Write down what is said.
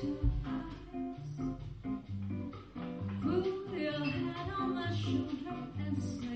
Put your head on my shoulder and say